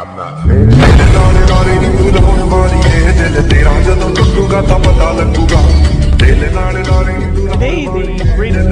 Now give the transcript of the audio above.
I'm not finished. ਲਾਣੇ ਲਾਣੇ ਦੀ ਤੂੰ ਲਾਉਣ ਵਾਲੀ ਏ ਦਿਲ ਤੇਰਾ ਜਦੋਂ ਟੁੱਟੂਗਾ ਤਾਂ ਪਤਾ ਲੱਗੂਗਾ ਦਿਲ ਨਾਲ ਲਾਣੇ ਦੀ ਤੂੰ ਲਾਉਣ ਵਾਲੀ ਏ